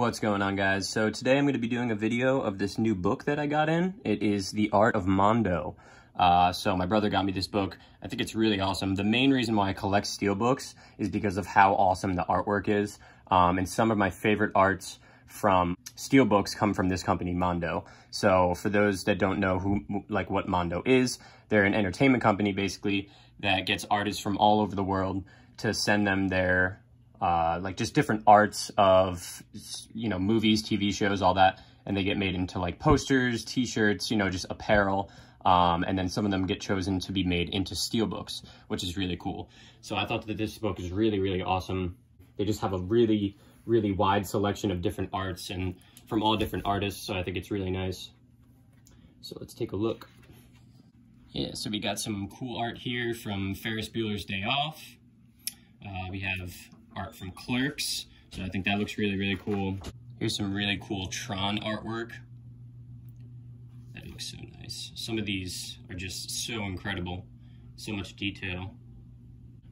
What's going on guys? So today I'm going to be doing a video of this new book that I got in. It is The Art of Mondo. Uh, so my brother got me this book. I think it's really awesome. The main reason why I collect steelbooks is because of how awesome the artwork is. Um, and some of my favorite arts from steelbooks come from this company, Mondo. So for those that don't know who, like what Mondo is, they're an entertainment company basically that gets artists from all over the world to send them their uh, like just different arts of, you know, movies, TV shows, all that. And they get made into like posters, t-shirts, you know, just apparel. Um, and then some of them get chosen to be made into steelbooks, which is really cool. So I thought that this book is really, really awesome. They just have a really, really wide selection of different arts and from all different artists. So I think it's really nice. So let's take a look. Yeah, so we got some cool art here from Ferris Bueller's Day Off. Uh, we have art from Clerks. So I think that looks really, really cool. Here's some really cool Tron artwork. That looks so nice. Some of these are just so incredible. So much detail.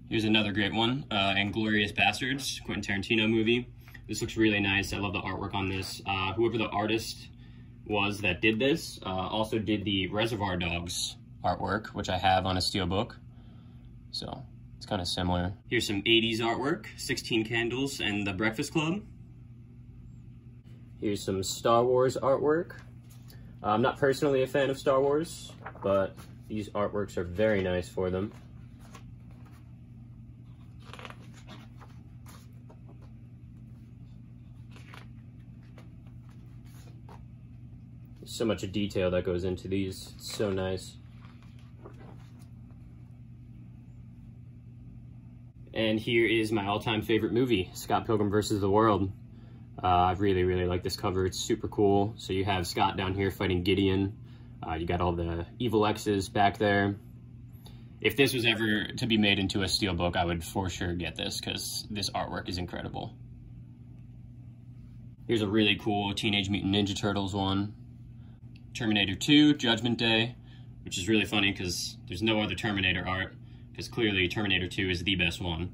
Here's another great one, uh, Inglourious Basterds, Quentin Tarantino movie. This looks really nice. I love the artwork on this. Uh, whoever the artist was that did this uh, also did the Reservoir Dogs artwork, which I have on a steelbook. So kind of similar. Here's some 80s artwork, 16 Candles and The Breakfast Club. Here's some Star Wars artwork. Uh, I'm not personally a fan of Star Wars, but these artworks are very nice for them. so much detail that goes into these. It's so nice. And here is my all-time favorite movie, Scott Pilgrim versus the World. Uh, I really, really like this cover. It's super cool. So you have Scott down here fighting Gideon. Uh, you got all the evil X's back there. If this was ever to be made into a steelbook, I would for sure get this because this artwork is incredible. Here's a really cool Teenage Mutant Ninja Turtles one. Terminator 2, Judgment Day, which is really funny because there's no other Terminator art because clearly Terminator 2 is the best one.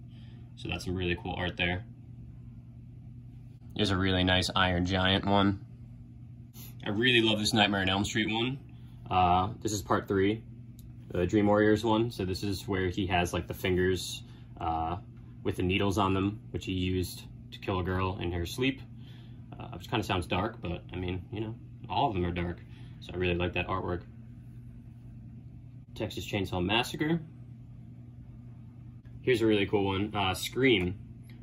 So that's some really cool art there. There's a really nice Iron Giant one. I really love this Nightmare on Elm Street one. Uh, this is part three, the Dream Warriors one. So this is where he has like the fingers uh, with the needles on them, which he used to kill a girl in her sleep. Uh, which kind of sounds dark, but I mean, you know, all of them are dark. So I really like that artwork. Texas Chainsaw Massacre. Here's a really cool one, uh, Scream.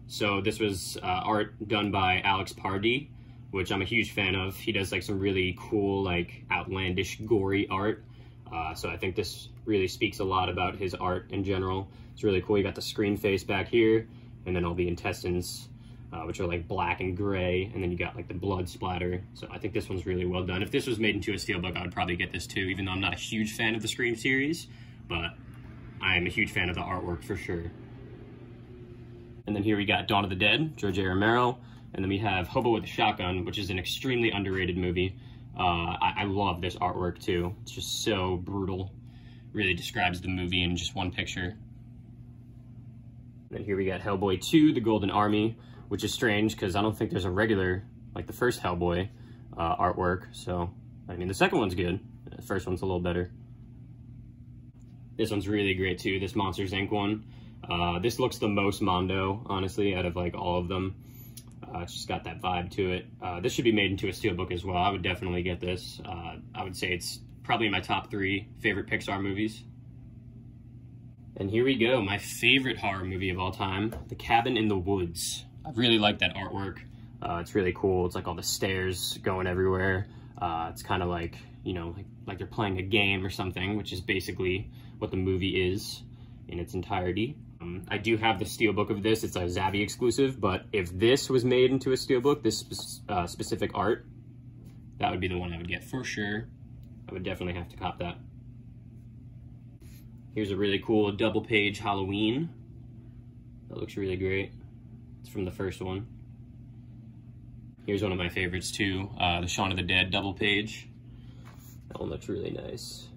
So this was uh, art done by Alex Pardee, which I'm a huge fan of. He does like some really cool, like outlandish, gory art. Uh, so I think this really speaks a lot about his art in general. It's really cool. You got the screen face back here, and then all the intestines, uh, which are like black and gray, and then you got like the blood splatter. So I think this one's really well done. If this was made into a steelbook, I would probably get this too, even though I'm not a huge fan of the Scream series, but I am a huge fan of the artwork for sure. And then here we got Dawn of the Dead, George A. Romero. And then we have Hobo with a Shotgun, which is an extremely underrated movie. Uh, I, I love this artwork too. It's just so brutal. Really describes the movie in just one picture. And then here we got Hellboy 2, The Golden Army, which is strange because I don't think there's a regular, like the first Hellboy uh, artwork. So, I mean, the second one's good. The first one's a little better. This one's really great too, this Monsters Inc. one. Uh, this looks the most Mondo, honestly, out of like all of them. Uh, it's just got that vibe to it. Uh, this should be made into a steelbook as well. I would definitely get this. Uh, I would say it's probably my top three favorite Pixar movies. And here we go, my favorite horror movie of all time, The Cabin in the Woods. I really like that artwork. Uh, it's really cool. It's like all the stairs going everywhere. Uh, it's kind of like, you know, like, like they're playing a game or something, which is basically what the movie is in its entirety. Um, I do have the steelbook of this. It's a Zavvi exclusive, but if this was made into a steelbook, this uh, specific art, that would be the one I would get for sure. I would definitely have to cop that. Here's a really cool double page Halloween. That looks really great. It's from the first one. Here's one of my favorites too, uh, the Shaun of the Dead double page. That one looks really nice.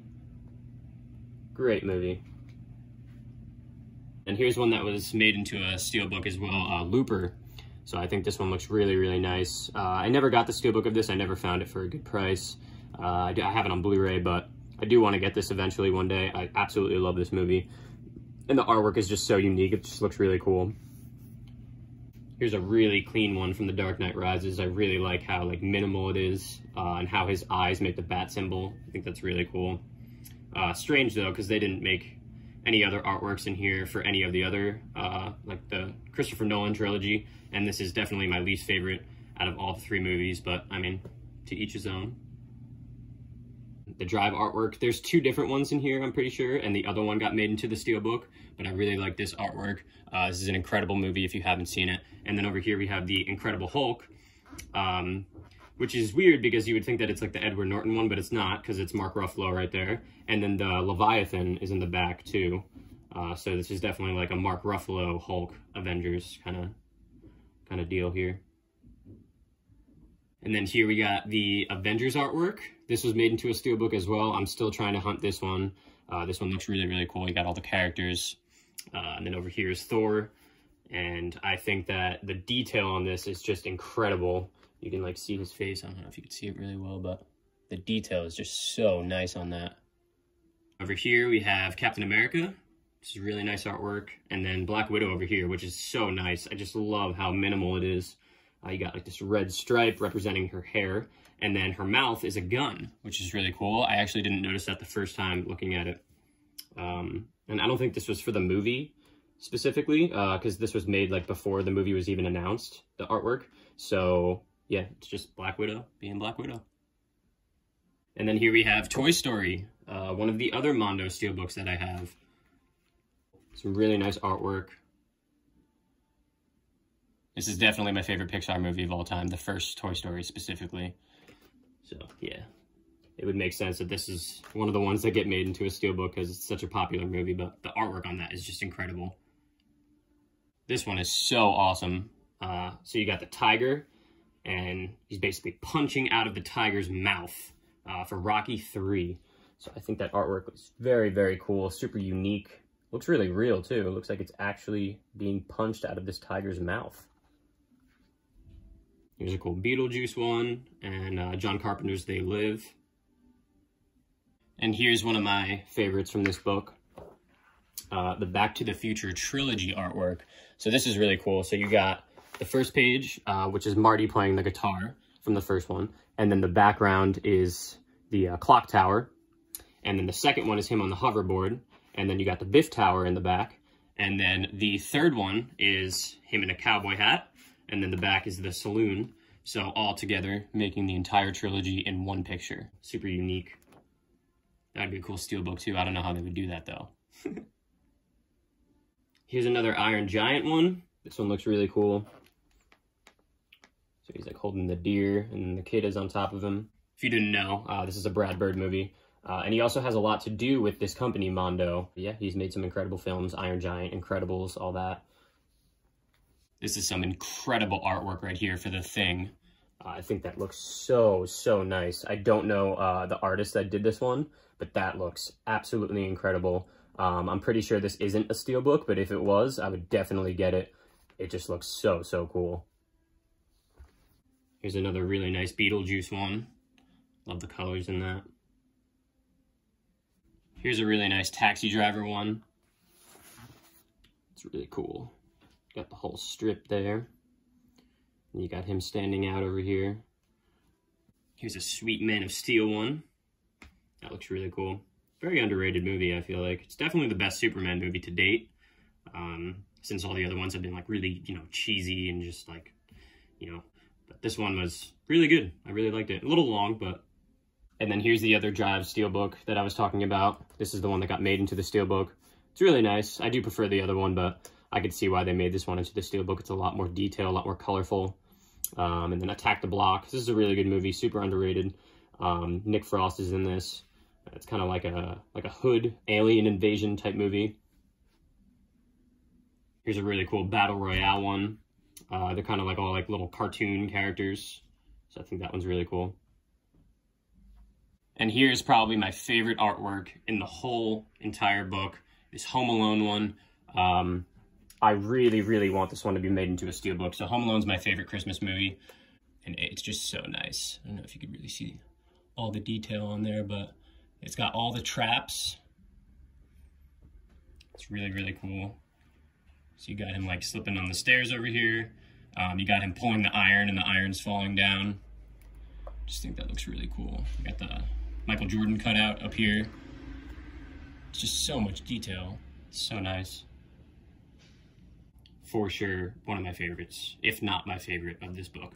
Great movie. And here's one that was made into a steelbook as well, uh, Looper. So I think this one looks really, really nice. Uh, I never got the steelbook of this. I never found it for a good price. Uh, I, I have it on Blu-ray, but I do want to get this eventually one day. I absolutely love this movie. And the artwork is just so unique. It just looks really cool. Here's a really clean one from The Dark Knight Rises. I really like how like minimal it is uh, and how his eyes make the bat symbol. I think that's really cool. Uh, strange though, because they didn't make any other artworks in here for any of the other, uh, like the Christopher Nolan trilogy. And this is definitely my least favorite out of all three movies, but I mean, to each his own. The Drive artwork, there's two different ones in here, I'm pretty sure, and the other one got made into the Steelbook, but I really like this artwork. Uh, this is an incredible movie if you haven't seen it. And then over here we have the Incredible Hulk, um, which is weird because you would think that it's like the Edward Norton one, but it's not because it's Mark Ruffalo right there. And then the Leviathan is in the back too. Uh, so this is definitely like a Mark Ruffalo Hulk Avengers kind of kind of deal here. And then here we got the Avengers artwork. This was made into a steelbook as well. I'm still trying to hunt this one. Uh, this one looks really, really cool. You got all the characters. Uh, and then over here is Thor. And I think that the detail on this is just incredible. You can like see his face. I don't know if you can see it really well, but the detail is just so nice on that. Over here we have Captain America. This is really nice artwork. And then Black Widow over here, which is so nice. I just love how minimal it is. Uh, you got like this red stripe representing her hair. And then her mouth is a gun, which is really cool. I actually didn't notice that the first time looking at it. Um, and I don't think this was for the movie specifically, because uh, this was made like before the movie was even announced, the artwork. So yeah, it's just Black Widow being Black Widow. And then here we have Toy Story, uh, one of the other Mondo steelbooks that I have. Some really nice artwork. This is definitely my favorite Pixar movie of all time, the first Toy Story specifically. So, yeah. It would make sense that this is one of the ones that get made into a steelbook because it's such a popular movie, but the artwork on that is just incredible. This one is so awesome. Uh, so you got the tiger, and he's basically punching out of the tiger's mouth uh, for Rocky 3. So I think that artwork was very, very cool, super unique. Looks really real, too. It looks like it's actually being punched out of this tiger's mouth. Here's a cool Beetlejuice one, and uh, John Carpenter's They Live. And here's one of my favorites from this book, uh, the Back to the Future trilogy artwork. So this is really cool. So you got the first page, uh, which is Marty playing the guitar from the first one. And then the background is the uh, clock tower. And then the second one is him on the hoverboard. And then you got the Biff Tower in the back. And then the third one is him in a cowboy hat. And then the back is the saloon. So all together, making the entire trilogy in one picture. Super unique. That'd be a cool steelbook too. I don't know how they would do that though. Here's another Iron Giant one. This one looks really cool. He's like holding the deer and the kid is on top of him. If you didn't know, uh, this is a Brad Bird movie. Uh, and he also has a lot to do with this company, Mondo. Yeah, he's made some incredible films, Iron Giant, Incredibles, all that. This is some incredible artwork right here for The Thing. Uh, I think that looks so, so nice. I don't know uh, the artist that did this one, but that looks absolutely incredible. Um, I'm pretty sure this isn't a steelbook, but if it was, I would definitely get it. It just looks so, so cool. Here's another really nice Beetlejuice one. Love the colors in that. Here's a really nice taxi driver one. It's really cool. Got the whole strip there. And you got him standing out over here. Here's a sweet Man of Steel one. That looks really cool. Very underrated movie, I feel like. It's definitely the best Superman movie to date. Um, since all the other ones have been like really, you know, cheesy and just like, you know, but this one was really good. I really liked it. A little long, but... And then here's the other Drive Steelbook that I was talking about. This is the one that got made into the Steelbook. It's really nice. I do prefer the other one, but I could see why they made this one into the Steelbook. It's a lot more detail, a lot more colorful. Um, and then Attack the Block. This is a really good movie, super underrated. Um, Nick Frost is in this. It's kind of like a like a hood alien invasion type movie. Here's a really cool battle royale one. Uh, they're kind of like all like little cartoon characters. So I think that one's really cool. And here's probably my favorite artwork in the whole entire book. This Home Alone one. Um, I really, really want this one to be made into a steelbook. So Home Alone's my favorite Christmas movie, and it's just so nice. I don't know if you could really see all the detail on there, but it's got all the traps. It's really, really cool. So you got him like slipping on the stairs over here. Um, you got him pulling the iron and the iron's falling down. Just think that looks really cool. You got the Michael Jordan cutout up here. It's just so much detail. It's so nice. For sure, one of my favorites, if not my favorite of this book.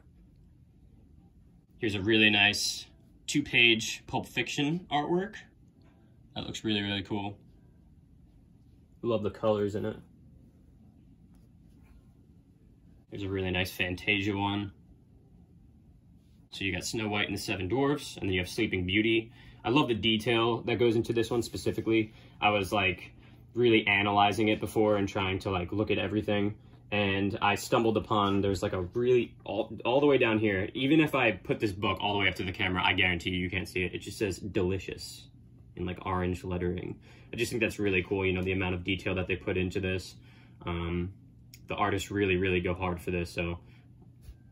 Here's a really nice two-page Pulp Fiction artwork. That looks really, really cool. Love the colors in it. There's a really nice Fantasia one. So you got Snow White and the Seven Dwarfs, and then you have Sleeping Beauty. I love the detail that goes into this one specifically. I was like really analyzing it before and trying to like look at everything. And I stumbled upon, there's like a really, all, all the way down here, even if I put this book all the way up to the camera, I guarantee you, you can't see it. It just says delicious in like orange lettering. I just think that's really cool, you know, the amount of detail that they put into this. Um, the artists really, really go hard for this, so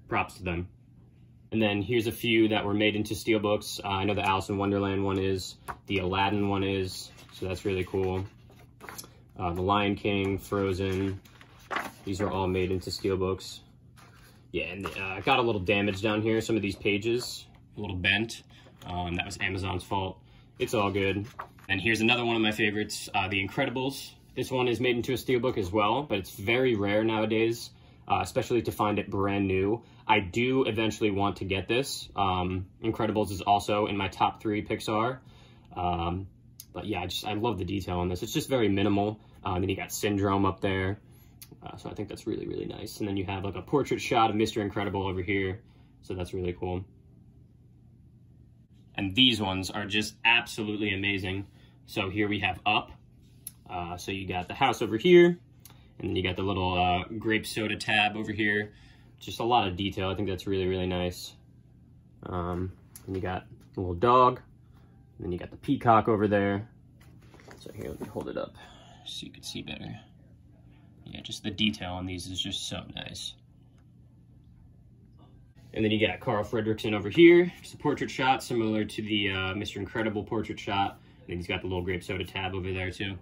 props to them. And then here's a few that were made into steelbooks. Uh, I know the Alice in Wonderland one is, the Aladdin one is, so that's really cool. Uh, the Lion King, Frozen, these are all made into steelbooks. Yeah, and uh, got a little damage down here, some of these pages, a little bent. Um, that was Amazon's fault. It's all good. And here's another one of my favorites, uh, The Incredibles. This one is made into a steelbook as well, but it's very rare nowadays, uh, especially to find it brand new. I do eventually want to get this. Um, Incredibles is also in my top three Pixar. Um, but yeah, I just I love the detail on this. It's just very minimal. Uh, then you got Syndrome up there. Uh, so I think that's really, really nice. And then you have like a portrait shot of Mr. Incredible over here. So that's really cool. And these ones are just absolutely amazing. So here we have Up. Uh, so you got the house over here. And then you got the little uh, grape soda tab over here just a lot of detail. I think that's really, really nice. Um, and you got a little dog. And then you got the peacock over there. So here, let me hold it up so you can see better. Yeah, just the detail on these is just so nice. And then you got Carl Fredricksen over here. Just a portrait shot similar to the uh, Mr. Incredible portrait shot. And then he's got the little grape soda tab over there too.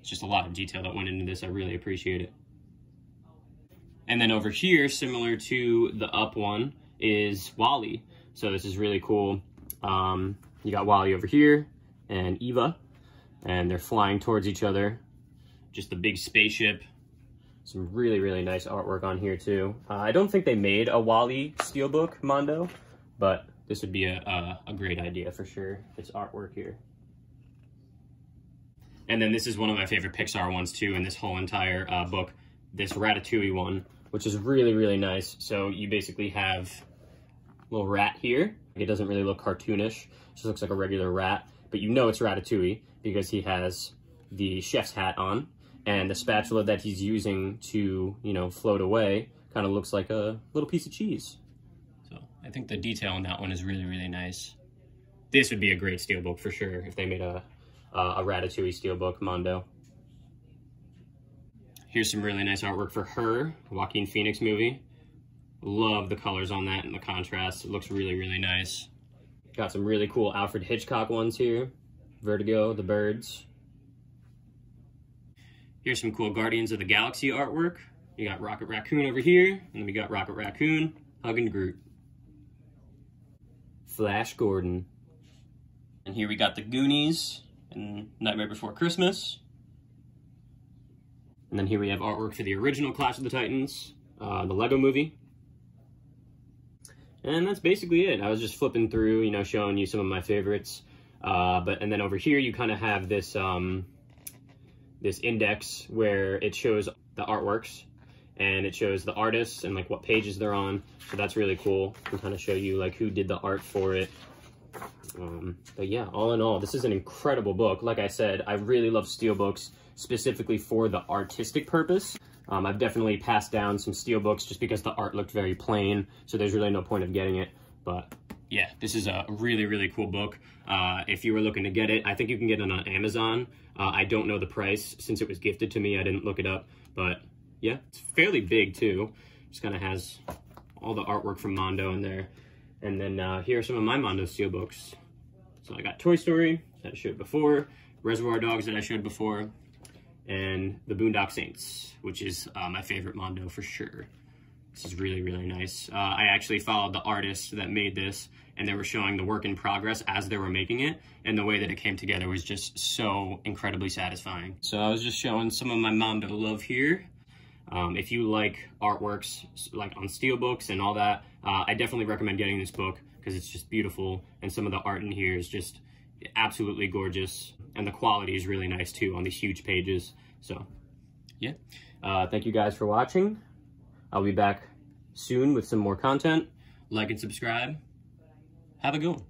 It's just a lot of detail that went into this. I really appreciate it. And then over here, similar to the up one, is WALL-E. So this is really cool. Um, you got WALL-E over here and Eva, and they're flying towards each other. Just a big spaceship. Some really, really nice artwork on here too. Uh, I don't think they made a WALL-E steelbook, Mondo, but this would be a, a, a great idea for sure. It's artwork here. And then this is one of my favorite Pixar ones too in this whole entire uh, book, this Ratatouille one which is really, really nice. So you basically have a little rat here. It doesn't really look cartoonish. It just looks like a regular rat, but you know it's Ratatouille because he has the chef's hat on and the spatula that he's using to, you know, float away kind of looks like a little piece of cheese. So I think the detail on that one is really, really nice. This would be a great steelbook for sure if they made a, uh, a Ratatouille steelbook, Mondo. Here's some really nice artwork for her, Joaquin Phoenix movie. Love the colors on that and the contrast. It looks really, really nice. Got some really cool Alfred Hitchcock ones here. Vertigo, The Birds. Here's some cool Guardians of the Galaxy artwork. You got Rocket Raccoon over here, and then we got Rocket Raccoon hugging Groot. Flash Gordon. And here we got the Goonies and Nightmare Before Christmas. And then here we have artwork for the original Clash of the Titans, uh, the Lego movie. And that's basically it. I was just flipping through, you know, showing you some of my favorites. Uh, but and then over here you kind of have this um, this index where it shows the artworks and it shows the artists and like what pages they're on. So that's really cool. to kind of show you like who did the art for it. Um, but yeah, all in all, this is an incredible book. Like I said, I really love steelbooks specifically for the artistic purpose. Um, I've definitely passed down some steelbooks just because the art looked very plain, so there's really no point of getting it. But yeah, this is a really, really cool book. Uh, if you were looking to get it, I think you can get it on Amazon. Uh, I don't know the price since it was gifted to me. I didn't look it up, but yeah, it's fairly big too. Just kind of has all the artwork from Mondo in there. And then uh, here are some of my Mondo steelbooks. So I got Toy Story that I showed before, Reservoir Dogs that I showed before, and The Boondock Saints, which is uh, my favorite Mondo for sure. This is really, really nice. Uh, I actually followed the artist that made this, and they were showing the work in progress as they were making it, and the way that it came together was just so incredibly satisfying. So I was just showing some of my Mondo love here. Um, if you like artworks, like on steelbooks and all that, uh, I definitely recommend getting this book because it's just beautiful, and some of the art in here is just absolutely gorgeous, and the quality is really nice too on these huge pages. So, yeah. Uh, thank you guys for watching. I'll be back soon with some more content. Like and subscribe. Have a good one.